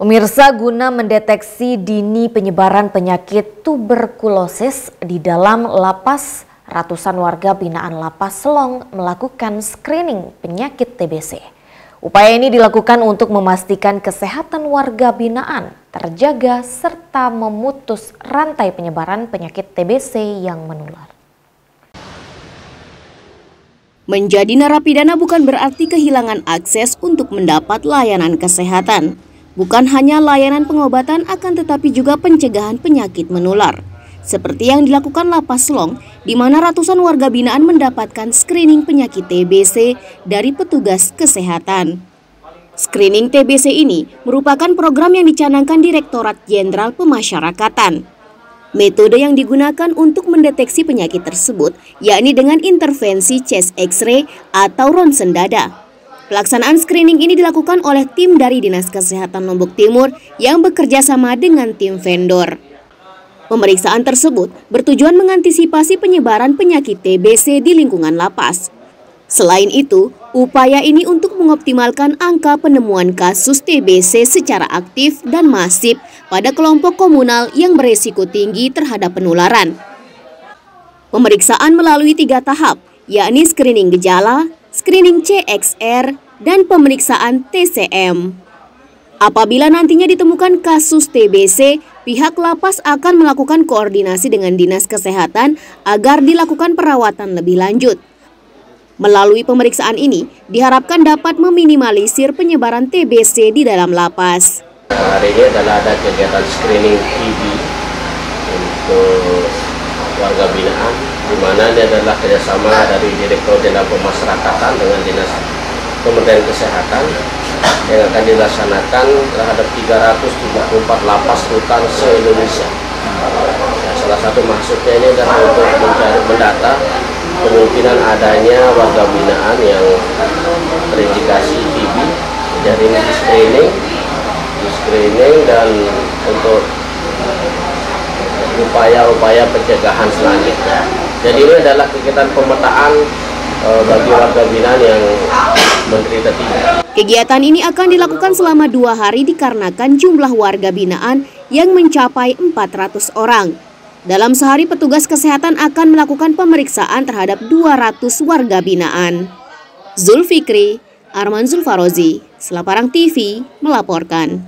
Pemirsa guna mendeteksi dini penyebaran penyakit tuberkulosis di dalam lapas, ratusan warga binaan lapas Selong melakukan screening penyakit TBC. Upaya ini dilakukan untuk memastikan kesehatan warga binaan terjaga serta memutus rantai penyebaran penyakit TBC yang menular. Menjadi narapidana bukan berarti kehilangan akses untuk mendapat layanan kesehatan. Bukan hanya layanan pengobatan akan tetapi juga pencegahan penyakit menular. Seperti yang dilakukan Lapas Long, di mana ratusan warga binaan mendapatkan screening penyakit TBC dari petugas kesehatan. Screening TBC ini merupakan program yang dicanangkan Direktorat Jenderal Pemasyarakatan. Metode yang digunakan untuk mendeteksi penyakit tersebut yakni dengan intervensi chest X-ray atau ronsen dada. Pelaksanaan screening ini dilakukan oleh tim dari Dinas Kesehatan Lombok Timur yang bekerja sama dengan tim vendor. Pemeriksaan tersebut bertujuan mengantisipasi penyebaran penyakit TBC di lingkungan lapas. Selain itu, upaya ini untuk mengoptimalkan angka penemuan kasus TBC secara aktif dan masif pada kelompok komunal yang beresiko tinggi terhadap penularan. Pemeriksaan melalui tiga tahap, yakni screening gejala, screening CXR, dan pemeriksaan TCM. Apabila nantinya ditemukan kasus TBC, pihak lapas akan melakukan koordinasi dengan Dinas Kesehatan agar dilakukan perawatan lebih lanjut. Melalui pemeriksaan ini, diharapkan dapat meminimalisir penyebaran TBC di dalam lapas. Hari ini adalah ada kegiatan screening TB untuk warga binaan, di mana ini adalah kerjasama dari Direktur Jenderal Pemasyarakatan dengan Dinas Kementerian Kesehatan yang akan dilaksanakan terhadap 374 lapas rutan se-Indonesia. Ya, salah satu maksudnya ini adalah untuk mencari mendata kemungkinan adanya warga binaan yang terindikasi TB. Ini di screening, di screening dan untuk upaya-upaya pencegahan selanjutnya. Jadi ini adalah kegiatan pemetaan bagi warga binaan yang menderita TB. Kegiatan ini akan dilakukan selama dua hari dikarenakan jumlah warga binaan yang mencapai 400 orang. Dalam sehari petugas kesehatan akan melakukan pemeriksaan terhadap 200 warga binaan. Zulfikri, Arman Zulfarozi, Selaparang TV melaporkan.